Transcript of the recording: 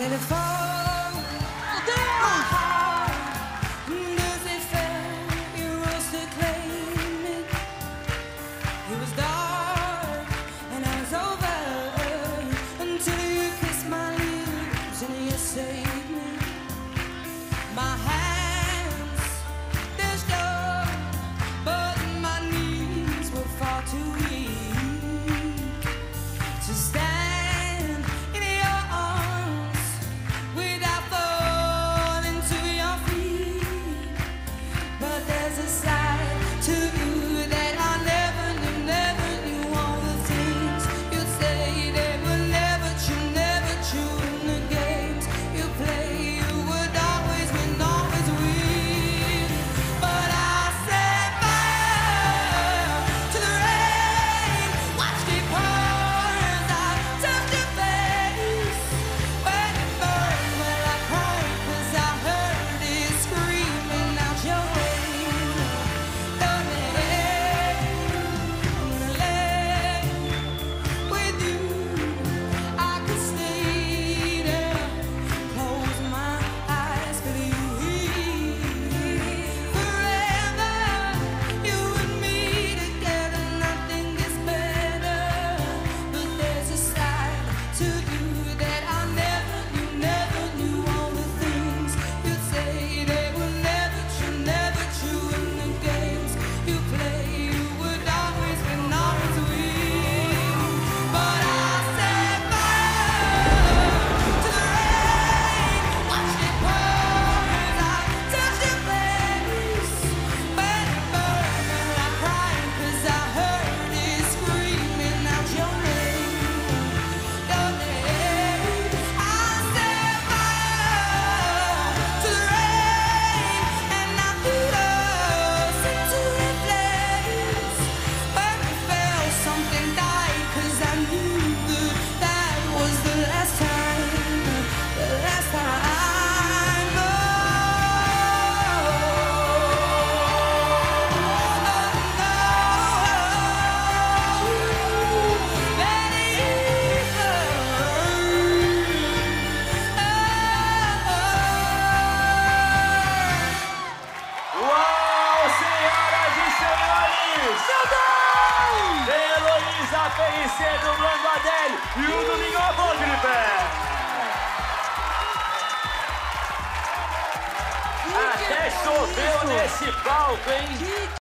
decided to fall. Sheldon! Heloísa Ferricer do a Adele e o Domingo Apócrife! Até choveu nesse palco, hein?